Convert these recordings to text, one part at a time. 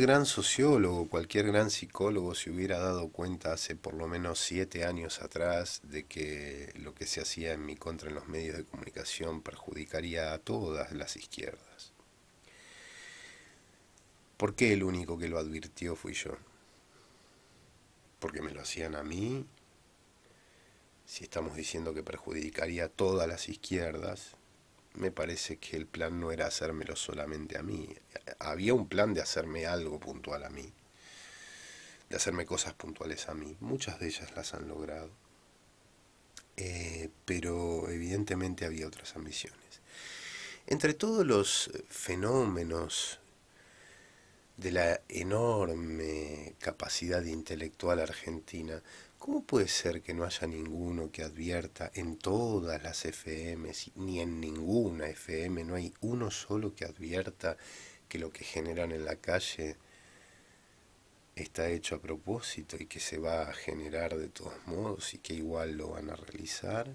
gran sociólogo, cualquier gran psicólogo se hubiera dado cuenta hace por lo menos siete años atrás de que lo que se hacía en mi contra en los medios de comunicación perjudicaría a todas las izquierdas. ¿Por qué el único que lo advirtió fui yo? Porque me lo hacían a mí. Si estamos diciendo que perjudicaría a todas las izquierdas, me parece que el plan no era hacérmelo solamente a mí. Había un plan de hacerme algo puntual a mí, de hacerme cosas puntuales a mí. Muchas de ellas las han logrado. Eh, pero evidentemente había otras ambiciones. Entre todos los fenómenos de la enorme capacidad intelectual argentina, ¿Cómo puede ser que no haya ninguno que advierta en todas las FM, ni en ninguna FM, no hay uno solo que advierta que lo que generan en la calle está hecho a propósito y que se va a generar de todos modos y que igual lo van a realizar?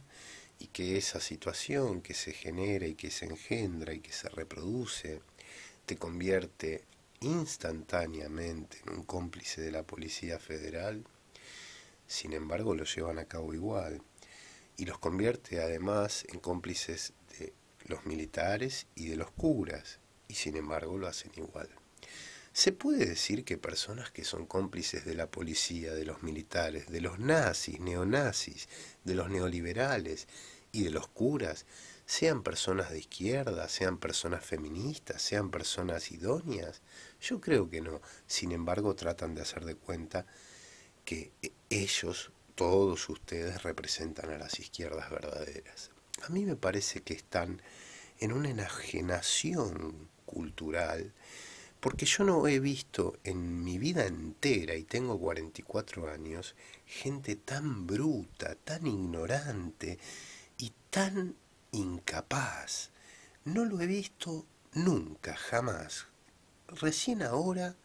Y que esa situación que se genera y que se engendra y que se reproduce te convierte instantáneamente en un cómplice de la Policía Federal sin embargo lo llevan a cabo igual y los convierte además en cómplices de los militares y de los curas y sin embargo lo hacen igual. ¿Se puede decir que personas que son cómplices de la policía, de los militares, de los nazis, neonazis, de los neoliberales y de los curas, sean personas de izquierda, sean personas feministas, sean personas idóneas? Yo creo que no. Sin embargo, tratan de hacer de cuenta que ellos, todos ustedes, representan a las izquierdas verdaderas. A mí me parece que están en una enajenación cultural, porque yo no he visto en mi vida entera, y tengo 44 años, gente tan bruta, tan ignorante y tan incapaz. No lo he visto nunca, jamás. Recién ahora,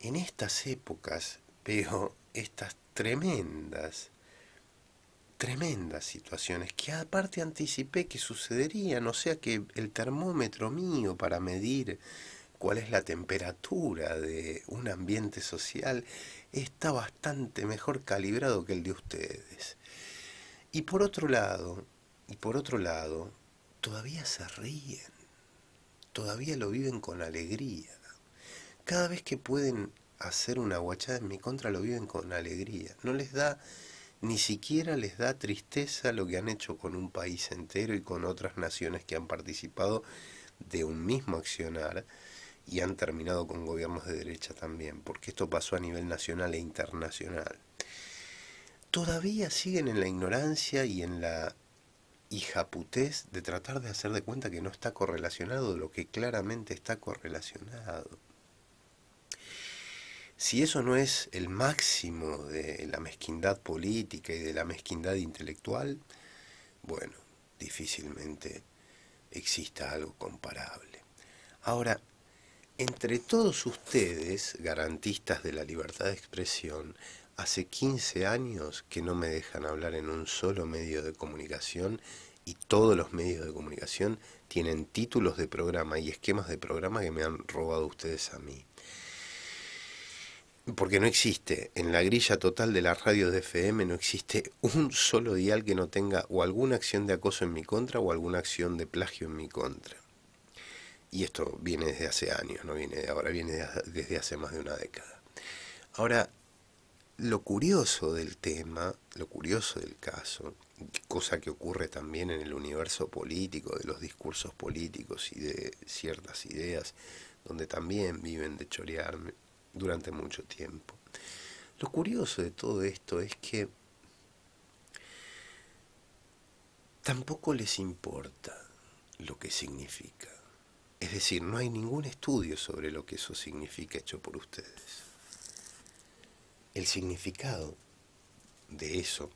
en estas épocas veo estas tremendas, tremendas situaciones que aparte anticipé que sucederían, o sea que el termómetro mío para medir cuál es la temperatura de un ambiente social está bastante mejor calibrado que el de ustedes. Y por otro lado, y por otro lado, todavía se ríen, todavía lo viven con alegría. Cada vez que pueden hacer una guachada en mi contra lo viven con alegría. No les da, ni siquiera les da tristeza lo que han hecho con un país entero y con otras naciones que han participado de un mismo accionar y han terminado con gobiernos de derecha también, porque esto pasó a nivel nacional e internacional. Todavía siguen en la ignorancia y en la hijaputez de tratar de hacer de cuenta que no está correlacionado lo que claramente está correlacionado. Si eso no es el máximo de la mezquindad política y de la mezquindad intelectual, bueno, difícilmente exista algo comparable. Ahora, entre todos ustedes, garantistas de la libertad de expresión, hace 15 años que no me dejan hablar en un solo medio de comunicación y todos los medios de comunicación tienen títulos de programa y esquemas de programa que me han robado ustedes a mí porque no existe, en la grilla total de la radio de FM no existe un solo dial que no tenga o alguna acción de acoso en mi contra o alguna acción de plagio en mi contra. Y esto viene desde hace años, no viene de ahora, viene desde hace más de una década. Ahora, lo curioso del tema, lo curioso del caso, cosa que ocurre también en el universo político, de los discursos políticos y de ciertas ideas, donde también viven de chorearme, durante mucho tiempo. Lo curioso de todo esto es que tampoco les importa lo que significa. Es decir, no hay ningún estudio sobre lo que eso significa hecho por ustedes. El significado de eso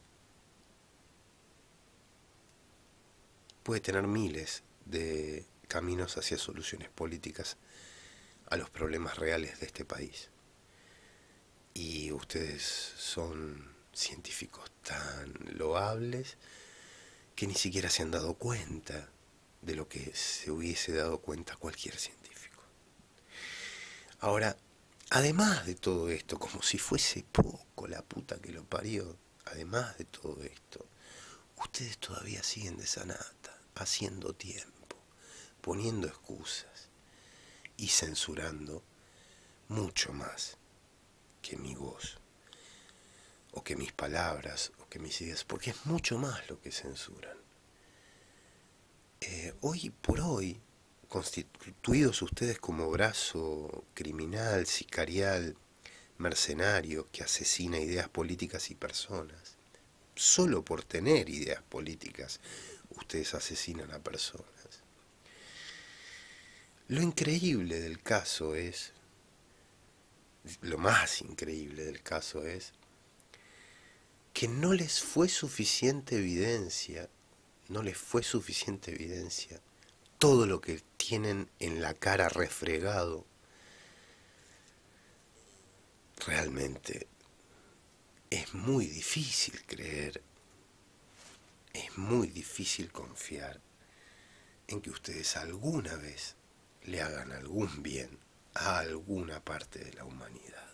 puede tener miles de caminos hacia soluciones políticas a los problemas reales de este país. Y ustedes son científicos tan loables que ni siquiera se han dado cuenta de lo que se hubiese dado cuenta cualquier científico. Ahora, además de todo esto, como si fuese poco la puta que lo parió, además de todo esto, ustedes todavía siguen de sanata, haciendo tiempo, poniendo excusas y censurando mucho más que mi voz, o que mis palabras, o que mis ideas, porque es mucho más lo que censuran. Eh, hoy por hoy, constituidos ustedes como brazo criminal, sicarial, mercenario, que asesina ideas políticas y personas, solo por tener ideas políticas, ustedes asesinan a personas. Lo increíble del caso es, lo más increíble del caso es, que no les fue suficiente evidencia, no les fue suficiente evidencia todo lo que tienen en la cara refregado. Realmente es muy difícil creer, es muy difícil confiar en que ustedes alguna vez le hagan algún bien a alguna parte de la humanidad.